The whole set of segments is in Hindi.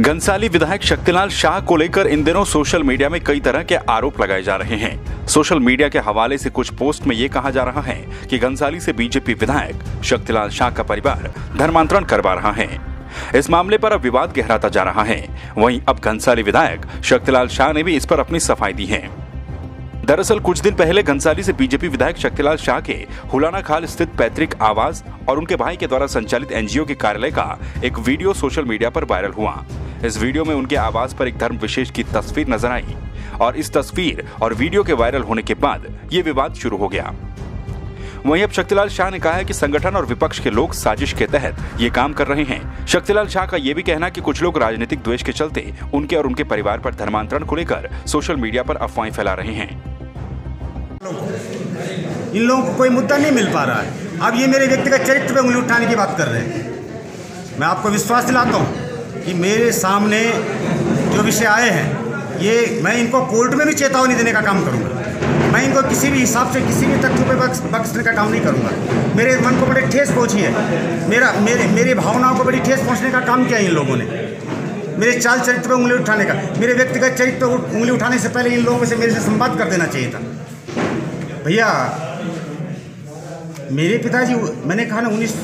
घनसाली विधायक शक्तिलाल शाह को लेकर इन दिनों सोशल मीडिया में कई तरह के आरोप लगाए जा रहे हैं। सोशल मीडिया के हवाले से कुछ पोस्ट में ये कहा जा रहा है कि घनसाली से बीजेपी विधायक शक्तिलाल शाह का परिवार धर्मांतरण करवा रहा है। इस मामले पर अब विवाद गहराता जा रहा है। वहीं अब घनसाली विधायक शक्तिलाल शाह ने भी इस पर अपनी सफ़ाई दी है। दरअसल कुछ दिन पहले घनसाली से बीजेपी विधायक शक्तिलाल शाह के हुलाना खाल स्थित पैतृक आवास और उनके भाई के द्वारा संचालित एनजीओ के कार्यालय का एक वीडियो सोशल मीडिया पर वायरल हुआ। इस वीडियो में उनके आवास पर एक धर्म विशेष की तस्वीर नज़र आई और इस तस्वीर और वीडियो के वायरल होने के बाद ये विवाद शुरू हो गया। वहीं अब शक्तिलाल शाह ने कहा है कि संगठन और विपक्ष के लोग साजिश के तहत ये काम कर रहे हैं। शक्तिलाल शाह का ये भी कहना कि कुछ लोग राजनीतिक द्वेष के चलते उनके और उनके परिवार पर धर्मांतरण को लेकर सोशल मीडिया पर अफवाहें फैला रहे हैं। इन लोगों को कोई मुद्दा नहीं मिल पा रहा है। अब ये मेरे व्यक्तिगत चरित्र पर उंगली उठाने की बात कर रहे हैं। मैं आपको विश्वास दिलाता हूँ कि मेरे सामने जो विषय आए हैं, ये मैं इनको कोर्ट में भी चेतावनी देने का काम करूँगा। मैं इनको किसी भी हिसाब से, किसी भी तथ्य पर बख्शने का काम नहीं करूँगा। मेरे मन को बड़े ठेस पहुँची है। मेरा, मेरे, मेरी भावनाओं को बड़ी ठेस पहुँचने का काम किया इन लोगों ने। मेरे चाल चरित्र पर उंगली उठाने का, मेरे व्यक्तिगत चरित्र पर उंगली उठाने से पहले इन लोगों से मेरे से संवाद कर देना चाहिए था। भैया मेरे पिताजी मैंने कहा ना उन्नीस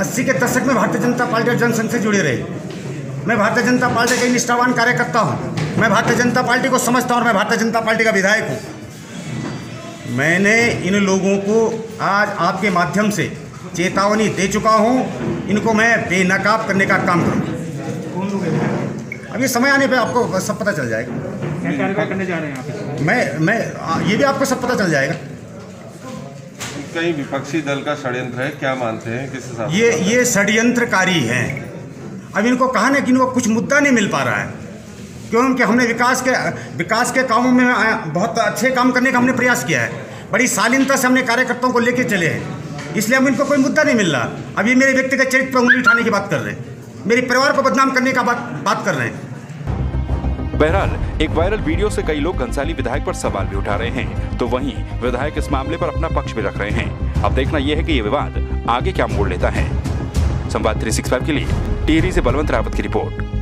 अस्सी के दशक में भारतीय जनता पार्टी और जनसंघ से जुड़े रहे। मैं भारतीय जनता पार्टी का निष्ठावान कार्यकर्ता हूँ। मैं भारतीय जनता पार्टी को समझता हूँ और मैं भारतीय जनता पार्टी का विधायक हूँ। मैंने इन लोगों को आज आपके माध्यम से चेतावनी दे चुका हूँ। इनको मैं बेनकाब करने का काम करूँगा अब ये समय आने पे आपको सब पता चल जाएगा। क्या कार्रवाई करने जा रहे हैं आप? मैं मैं ये भी आपको सब पता चल जाएगा। कहीं विपक्षी दल का षड्यंत्र है क्या मानते हैं? किस हिसाब ये ये षड्यंत्रकारी हैं। अब इनको कहा ना कि इनको कुछ मुद्दा नहीं मिल पा रहा है। क्योंकि हमने विकास के विकास के कामों में बहुत अच्छे काम करने का हमने प्रयास किया है। बड़ी शालीनता से हमने कार्यकर्ताओं को लेके चले हैं। इसलिए हम इनको कोई मुद्दा नहीं मिल रहा। अब ये मेरे व्यक्तिगत चरित्र पर उंगली उठाने की बात कर रहे हैं। मेरे परिवार को बदनाम करने का बात बात कर रहे हैं। बहरहाल, एक वायरल वीडियो से कई लोग घनसाली विधायक पर सवाल भी उठा रहे हैं। तो वहीं, विधायक इस मामले पर अपना पक्ष भी रख रहे हैं। अब देखना यह है कि ये विवाद आगे क्या मोड़ लेता है। संवाद 365 के लिए टिहरी से बलवंत रावत की रिपोर्ट।